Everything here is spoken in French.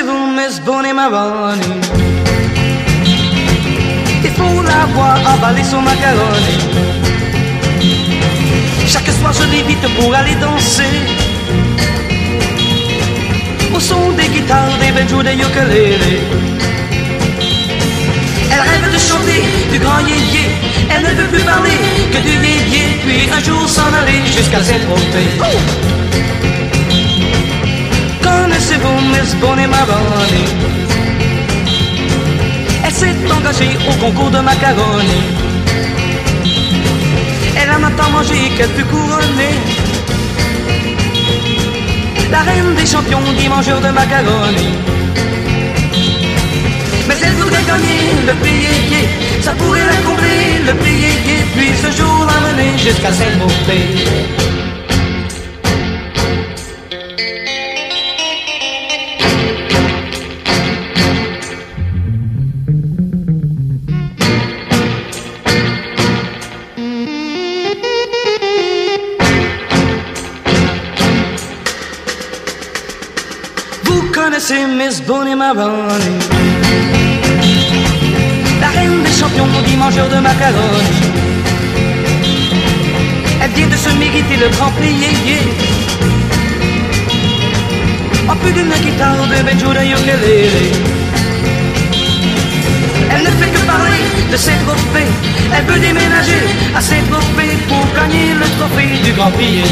Miss Bonnie Maroni. Il faut la voir avaler son macaroni. Chaque soir je l'évite pour aller danser. Au son des guitares, des banjos, des ukulélé. Elle rêve de chanter du grand yéyé. Elle ne veut plus parler que du yéyé. Puis un jour s'en aller jusqu'à Saint-Tropez. Connaissez-vous Bonnie Maroni? Elle s'est engagée au concours de macaroni. Elle a tant mangé qu'elle fut couronnée. La reine des champions, dit mangeurs de macaroni. Mais elle voudrait gagner le yé, ça pourrait la combler, le yé, puis ce jour l'amener jusqu'à Miss Bonnie Maroni. La reine des champions, dit mangeur de macaroni. Elle vient de se mériter le grand prix yé En plus d'une guitare de banjo de Elle ne fait que parler de ses trophées. Elle veut déménager à Saint-Tropez Pour gagner le trophée du grand prix